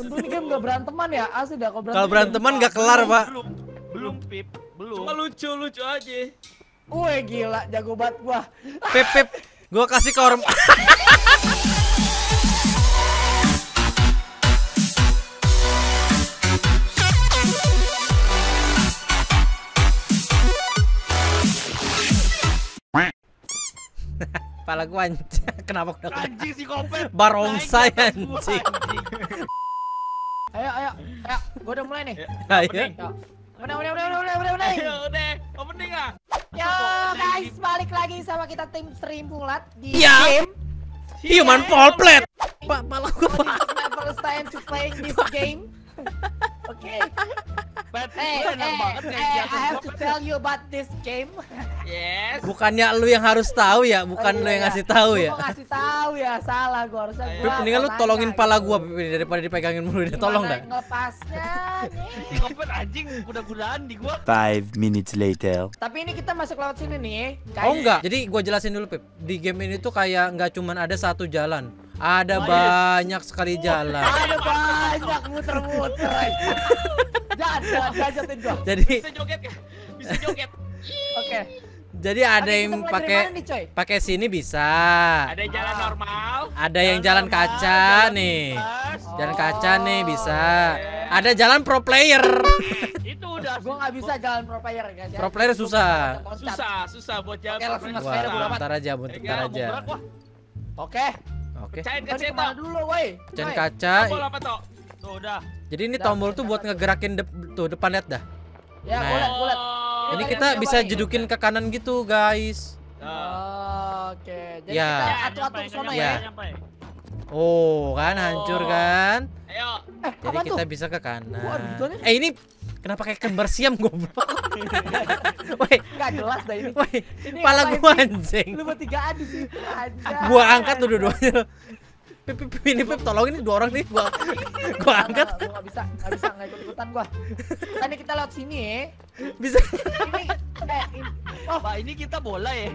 Untuk ini game gak beranteman ya? Asli dah kalau Kalau beranteman nggak kelar, Pak. Belum, belum pip, belum. Cuma lucu-lucu aja. Wih gila, jago banget gua. Pip, Pip. Gua kasih ke orang Pala gua anjing. Kenapa udah Anjing si kopet. barongsai anjing. Ayo, ayo, ayo. Gua udah mulai nih. Ayo. Yo. Udah, udah, udah, udah, udah, udah, udah. Ayo deh, opening ah. Yo guys, balik lagi sama kita tim stream mulat di Ya. game. Human fall plate. Pak, is my first time to playing this game. Oke. Bet, Hey, hey, banget ya, hey, I have to tell you about this game. Yes. Bukannya lu yang harus tahu ya, bukan lu yang ngasih tahu ya. Gua ngasih tahu ya, salah gua harusnya Ayo. gua. Pip, mendingan lu tolongin pala gua Pip, daripada dipegangin mulu dia tolong dah. Ngelepasnya nih. kopet anjing kuda-kudaan di gua. Five minutes later. Tapi ini kita masuk lewat sini nih. guys. Oh enggak, jadi gua jelasin dulu Pip. Di game ini tuh kayak nggak cuman ada satu jalan. Ada Oh, yes. banyak sekali jalan. Ada banyak muter-muter. Jangan, jangan gua. Jadi Bisa joget ya? Bisa joget. Oke. jadi ada Tapi yang pakai pakai sini bisa. Ada jalan normal. Ada yang jalan normal, kaca jalan nih. lintas. Jalan kaca nih bisa. Oke. Ada jalan pro player. Itu udah Gua nggak bisa jalan pro player guys ya. Pro player susah. susah, susah buat jalan. Oke, langsung Wah, bentar aja, bentar aja. gerak, wah. Oke. Tadi cetak. ke mana dulu, woi? Coy. kaca. Tombol apa toh? Tuh udah. Jadi ini tombol tuh buat ngegerakin dep- tuh depan lihat dah. Ya, Nah. liat. Oh, Ini kita bisa jedukin ke kanan gitu, guys. Nah. Oke, jadi Ya. kita atu-atu ke sono Ya. ya. Oh, kan hancur Oh. kan? Ayo. Eh, Jadi kita tuh? bisa ke kanan. Eh ini kenapa kayak kembar siam goblok? Woi, Enggak jelas dah ini. woi, Ini kepala ngapain gua anjing. Lu bertigaan di situ aja. Gua angkat tuh dua-duanya. Pip, pip, pip, ini Pip, tolongin nih dua orang nih gua. Gua angkat. Gua enggak bisa, enggak bisa enggak ikut-ikutan gua. Kan ini kita lewat sini ya. Bisa. Ini eh ini- oh, Pak, ini kita bola ya.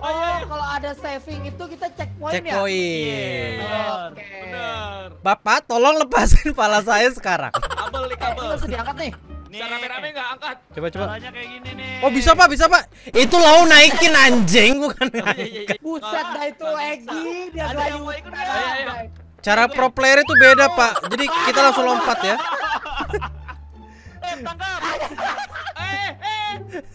oh kalau ada saving itu kita checkpoint ya. Checkpoint. Bener. Oke. Bener. Bapak tolong lepasin pala saya sekarang. Kabel nih Eh, ini kabel. harus diangkat nih. Bisa rame-rame enggak angkat? Coba coba. Caranya kayak gini nih. Oh bisa pak, bisa pak. Itu lo naikin anjing bukan Oh, iya, iya, iya. Buset dah itu. Egi dia Ada yang mau ikut nggak? Ayo, ayo. Cara pro player itu beda pak. Jadi kita langsung lompat ya. Eh, tangkap. Eh, eh.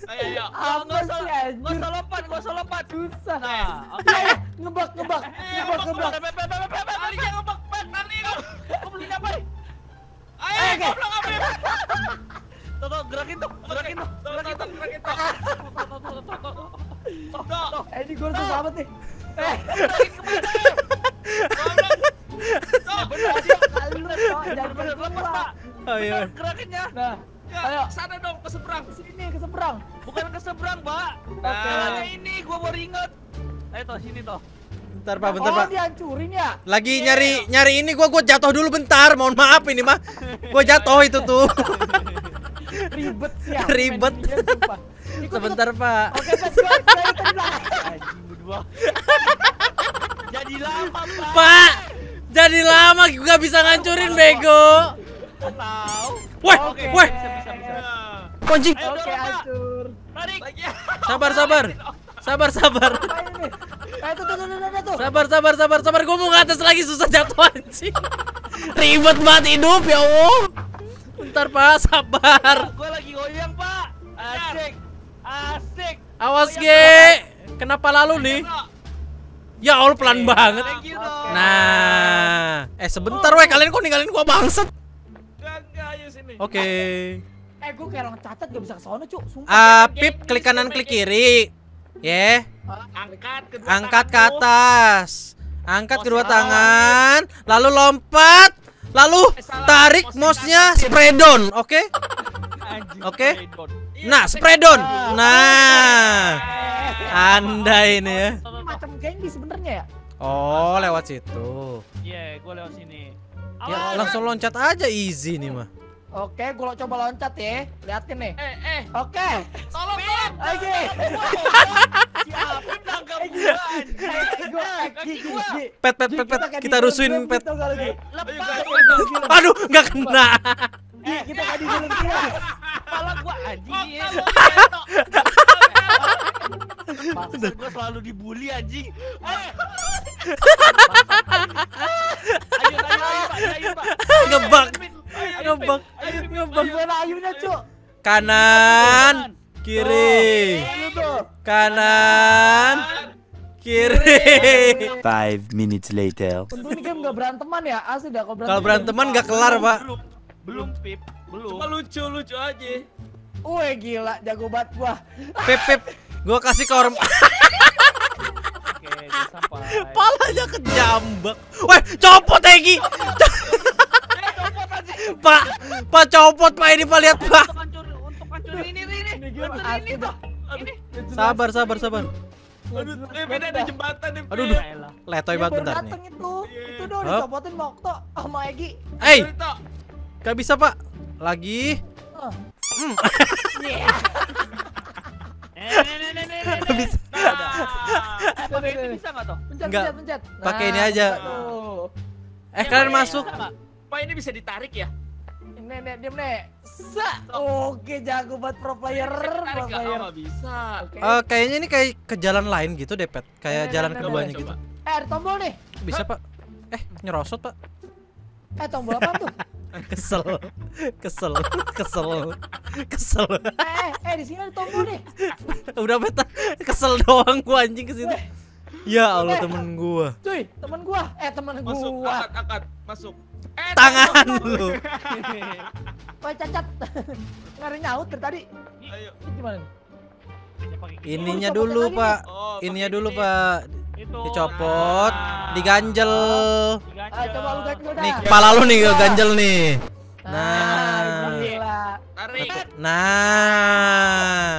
Ayo, ayo. Enggak usah. Enggak usah lompat, enggak usah lompat. Susah. Nah, oke. Ya, ya, ngebak ngebak Eh, ngebak ngebak. Beb, beb, beb, beb, beb, balik ya, ngebak. Ayo, Eh, oke. goblok apa? Tuh, tuh, gerakin tuh, gerakin tuh, gerakin tuh, gerakin tuh. Tuh, tuh, tuh, tuh, tuh. Tuh, tuh. Eh ini gue harus selamat nih. Eh, Gerakin ke mana? Goblok. Tuh, bener, Bener, kok bener, jangan bener, lepas, Pak. Ayo. Bener, gerakinnya. Nah, Ya, Ayo. sana dong, ke seberang. sini ke seberang. Bukan ke seberang, Mbak. Oke. Ini, gua baru inget. Ayo toh, sini toh. Bentar pak, bentar oh, pak. dihancurin ya? Lagi nyari nyari ini gua gua jatuh dulu bentar. Mohon maaf ini mah. Gua jatuh itu tuh. Ribet sih. Ribet. Sebentar pak. Oke, berdua. Jadi lama, Pak. Pak. Jadi lama gua bisa ngancurin bego. Tahu. Weh, Oke. weh. Bisa, bisa, bisa. Anjing. Ayo, Oke, Pak. hancur. Tarik. Sabar, sabar. Sabar, sabar. Eh. Sabar, sabar, sabar, sabar. Gua mau ke atas lagi susah jatuh anjing. Ribet banget hidup ya Allah. Bentar pak, sabar. Gua lagi goyang, Pak. Asik. Asik. Awas ge. Kenapa lalu nih? Ya Allah pelan banget. Thank you, dong. Nah, eh sebentar weh kalian kok ninggalin gua bangset. Enggak, enggak, ayo sini. Oke. Eh, gue kayak orang cacat gak bisa ke sono, Cuk. Sumpah. Ah, Pip klik kanan klik kiri. Ya, Angkat kedua angkat ke atas. Angkat kedua tangan, lalu lompat, lalu Eh, tarik Mouse mouse-nya spray down, oke? Oke. Iya, Nah, spray down. Nah, Anda ini ya. Macam sebenarnya ya? Oh, lewat situ. Iya, gua lewat sini. Ya, langsung loncat aja easy nih mah. Oke, gue coba loncat ya. Liatin nih. Eh, eh, Oke. Oke. Nangkap gua anjing. Pet pet pet pet kita rusuin pet. gitu kali, Gi. Lepas Film, film. Aduh, nggak kena. Kita kayak di film film. kepala gua anjing. Iya. Maksud gua selalu dibully anjing. Eh. Ayo, ayo, ayo, Pak. Ayo, Pak. Ngebak. Ngebak. Ayo, Ngebak. Gimana ayunya, Cuk? Kanan, kiri, tuh. kanan, kiri. Five minutes later. Untung ini game gak beranteman ya, asli dah kalau berantem. Kalau beranteman nggak kelar, Pak. Belum, belum, Pip. Belum. Cuma lucu-lucu aja. Wih gila, jago banget gua. Pep pep, gua kasih ke orang Oke, udah sampai. palanya kejambak. Weh, copot Egi. Pak, Pak copot Pak ini Pak lihat Pak. Asli dah. Ini. Sabar, sabar, sabar. Aduh, eh beda ada jembatan nih. Aduh. Letoy banget bentar nih. itu. Itu dong Hop. dicopotin sama Okto sama Egi. Hey, gak bisa Pak. Lagi. Hmm. Iya. Nih, nih, nih, nih, nih, nih. Gak bisa. Nah, udah. Pakai ini bisa nggak toh? Pencet, Enggak. pencet, pencet. Pakai Nah, ini aja. bisa tuh. Eh kalian masuk. Pak ini bisa ditarik ya? Ini nih, diam nih. Sa. Oke, jago banget pro player, pro player. Oh, nggak bisa. Oke. Eh, kayaknya ini kayak ke jalan lain gitu deh, Pet. Kayak Nah, jalan nah, nah, keduanya nah, gitu. Eh, ada tombol nih. Bisa, Pak. Eh, nyerosot, Pak. Eh, tombol apa tuh? Kesel. Kesel. Kesel. Kesel. eh, eh, di sini ada tombol nih. Udah peta. Kesel doang gua anjing ke situ. Eh. Ya Allah Eh. temen gua. Cuy, temen gua. Eh, temen Masuk, gua. angkat, angkat, masuk. Eh, Tangan lu. Woi, cacat. Nggak ada nyaut dari tadi. Ayo. Ini Gimana nih? Ininya dulu, Pak. Oh, Ininya dulu. Pak. Itu. Dicopot, Nah. diganjel. Diganjel. Ah, coba lu ganjel dah. Nih, kepala lu nih ganjel nih. Nah. gila. Tarik. Nah.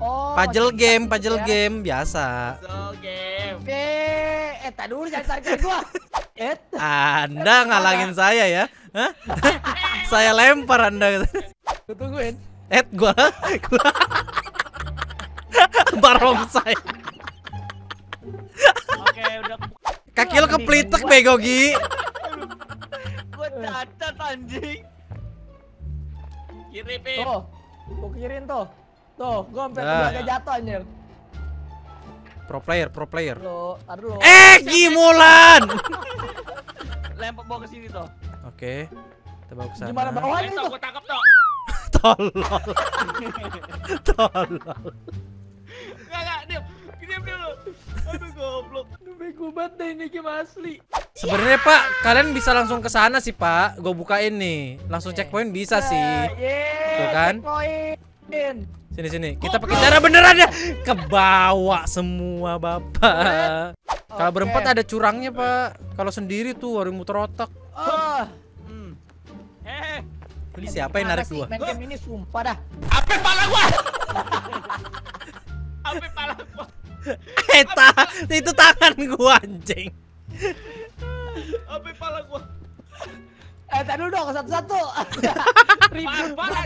Oh, Puzzle masih game, puzzle ya. game biasa. Puzzle game. Oke, eh dulu jangan tarik tarik gua. Eh, Anda ngalangin saya ya? Hah? saya lempar Anda. gua tungguin. Eh, gua gua barong saya. Oke, udah Kaki lu keplitek bego Gi. gua cacat anjing. Kiri, Pip. Tuh, gua kirin tuh. Tuh, gua sampai Nah. agak jatuh anjir. Pro player, pro player. Dulu. Eh, Gimulan. Lempar bawa ke sini toh. Oke. Kita bawa ke sana. Gimana bawahnya itu? Gua tangkap, Tok. Tolol. Tolol. Enggak, enggak, diam. Diam dulu. Aduh, goblok. Aduh, Bego banget deh ini game asli. Sebenarnya Pak, kalian bisa langsung ke sana sih Pak. Gue bukain nih. Langsung checkpoint bisa sih. Yeay, Tuh kan? checkpoint. Sini sini. Kita pakai cara beneran ya. Ke bawah semua Bapak. Kalau Oke. berempat ada curangnya Pak. Kalau sendiri tuh harus muter otak. Oh. Eh, Ini siapa yang narik gua? Main game ini sumpah dah. Apa pala gua? Apa pala gua? Eta, itu tangan gua anjing. Apa pala gua? Eh, tak dulu dong satu-satu. Ribut. Parah.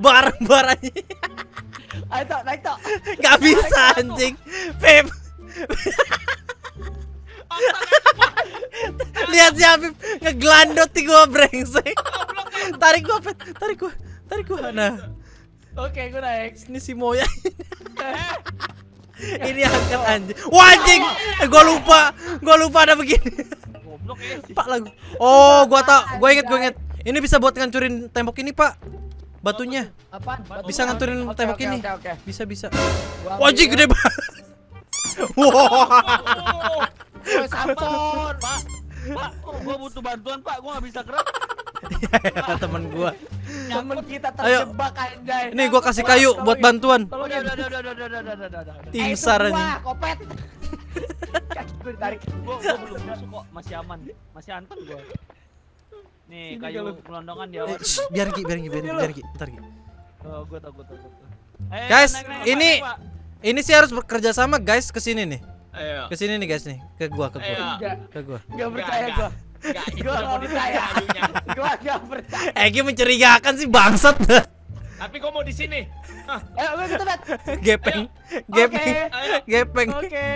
Bareng-bareng aja. Ayo tok, naik tok. Gak bisa anjing. Pep. Lihat si Afif ngegelandot di gua brengsek. Tarik gua, Pep. Tarik gua. Tarik gua. Nah, Oke, gua naik. ini si Moya. ini angkat anjing. Wah anjing. Eh, gua lupa. Gua lupa ada begini. goblok ya. Pak lagu. Oh, gua tau. Gua inget, gua inget. Ini bisa buat ngancurin tembok ini, Pak. Batunya. Apaan? Bisa ngancurin tembok ini. Bisa, bisa. Wah, anjing gede banget. Wah. Pak, Pak, oh, gua butuh bantuan, Pak. Gua nggak bisa gerak. Kata temen gua. Temen kita Ayo. terjebak anjay. Nih gua kasih kayu buat bantuan. Udah, Tolongin. udah, udah, udah, udah, udah, udah, udah, udah. Eh, Tim itu sar gua, anjing. kopet. Kaki gua ditarik. Gua, gua belum masuk kok, masih aman, masih anteng gua. Nih, kayu gelondongan di Eh, awal. shh, biar Ki, biar Ki, biar Ki, biar Ki. Bentar Ki. Oh, gua tau, gua tau. Ayo, Guys, naik, naik, ini-. Ini sih harus bekerja sama guys ke sini nih. Ayo. Ke sini nih guys nih. Ke gua, ke Ayo. gua. Enggak, Ke gua. enggak percaya gua. Enggak, itu Gua udah mau ditarik kayunya. Gua enggak percaya. Egi mencurigakan sih bangsat. Tapi kok mau di sini? Hah, Ayo, ayo kita lihat. Gepeng. Gepeng. Gepeng. Oke.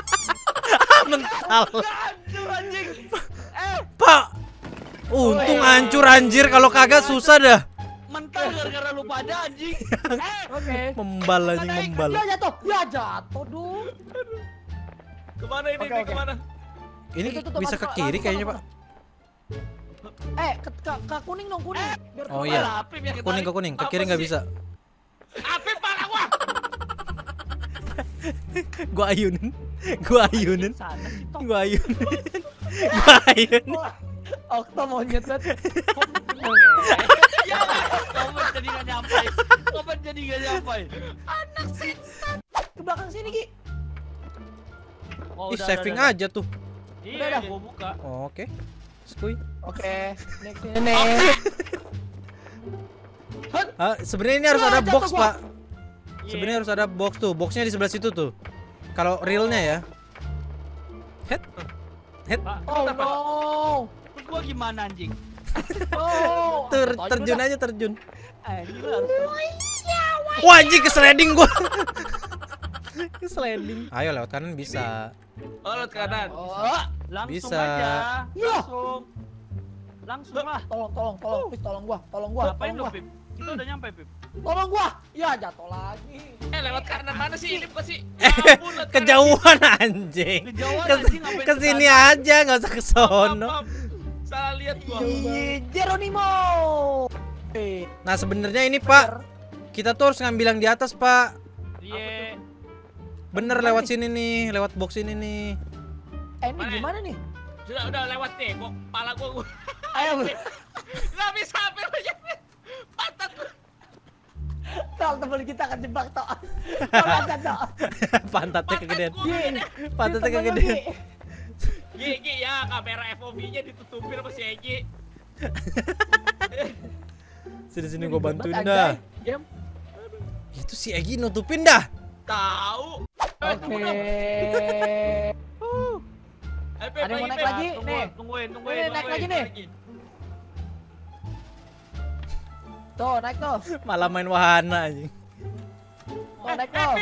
Mental. Hancur anjing. Eh, Pak. Untung hancur anjir kalau kagak susah dah. Mental gara-gara lu pada anjing. eh, oke. Membal anjing membal. Ya jatuh. Ya jatuh dong. Ke mana ini? Ke mana? Ini Tuh, tuh, tuh, bisa ke kiri kayaknya, Pak. Eh, ke, ke, ke kuning dong, kuning. Biar Oh iya. Apip yang Ke kuning ke kuning, ke kiri nggak bisa. Apa pala gua? Gua ayunin. Gua ayunin. Gua ayunin. Gua ayunin. Okto monyet banget. Oke. Ya, Komen jadi gak nyampe. Komen jadi gak nyampe. Ke belakang sini, Ki. Oh, Ih, udah, saving udah, udah. aja tuh. Iya, Udah, udah. gua buka. Oke. Skuy. Oke, next ini. Ah, sebenarnya ini harus Ya, ada box, gua. Pak. Sebenarnya harus ada box tuh. Boxnya di sebelah situ tuh. Kalau realnya ya. Head. Head. Oh kenapa? no. Terus gua gimana anjing? Oh. Ter terjun aja terjun. Eh, ini lu harus. Wah, anjing ke sliding gua. ke sliding. Ayo lewat kanan bisa. Oh, lewat kanan. Oh, Langsung Bisa. aja. Iya. Langsung. Langsung lah. tolong, tolong, tolong, please tolong gua, tolong gua, Ngapain tolong lu, gua. Pip? Kita udah nyampe, Pip. Tolong gua. Ya, jatuh lagi. Eh, lewat kanan mana sih? Ini bukan sih? Ya kejauhan anjing. Kejauhan Ke, anjing, ngapain ke sini ke sana? aja, nggak usah ke sono. Salah lihat gua. Iya, Geronimo. Eh, Nah, sebenarnya ini, Pak, kita tuh harus ngambil yang di atas, Pak. Iya. Bener lewat nih? sini nih, lewat box ini nih. Eh, ini Mana? gimana nih? Sudah, udah lewat nih. Gua kepala gua. gua. Ayo, Nggak bisa hampir aja. Pantat gua. Tol teman kita kejebak tok. Tolong kan tok. Pantatnya kegedean. Pantatnya kegedean. Gi. Gi, Gi, ya kamera FOV-nya ditutupin sama si Egi. Sini sini gua bantuin dah. Diam. Itu si Egi nutupin dah. Tahu. Oke. Eh, Pep, Ada yang mau naik lagi? Nih. tungguin, tungguin. Nih, naik tungguin. lagi nih. Tuh, naik tuh. Malah main wahana anjing. Tuh, naik Eh, tuh.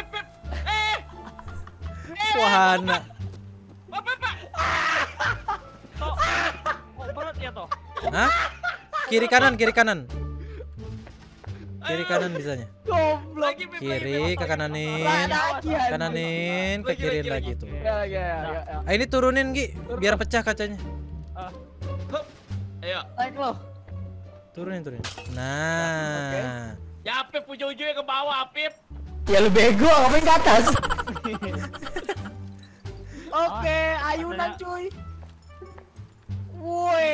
Eh, Wahana. Pak, Pep, Pak. Toh. Kok berat ya, Toh? Hah? Kiri kanan, kiri kanan. Kiri kanan bisanya. Goblok. Kiri ke kananin. Kananin, ke kiriin lagi, lagi lagi. tuh. Ya, ya, ya. Ah, ini turunin Gi, biar pecah kacanya. Hup. Ayo. Naik lo. Turunin, turunin. Nah. Ya, Pep, ujung-ujungnya ke bawah, Pep. Ya lu bego, ngapain ke atas? Oke, ayunan katanya- cuy. Woi.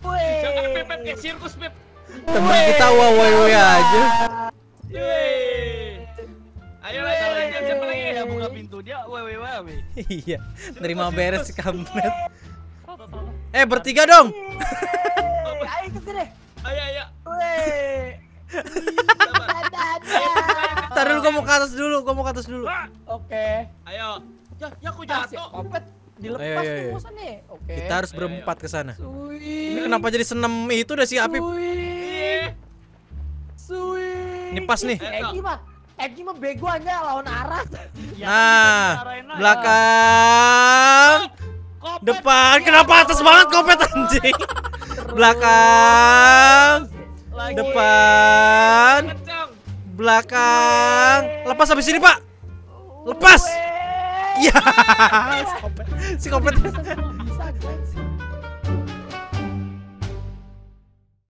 Woi. Jangan Pep, Pep, kayak sirkus, Pep. Temen kita woi aja. Ayo lagi, lagi, siapa lagi? Dia buka pintu dia, weh weh. Iya, nerima beres kampret. Eh, bertiga dong. Ayo ke sini. Ayo, ayo. Ntar dulu gua mau ke atas dulu, gua mau ke atas dulu. Oke. Ayo. Ya, ya aku jatuh. Opet dilepas Ayo, ayo, ayo. bosan nih. Oke. Kita harus berempat ke sana. Ini kenapa jadi senem itu udah si Apip? Sui. Iya. Sui. Ini pas nih. Egi mah, Egi mah bego aja lawan arah. Ya, Nah, belakang, depan. Kenapa atas banget kopet anjing? Belakang, depan, belakang. Lepas habis ini, Pak. Lepas. Iya. Si kopet. Si kopet.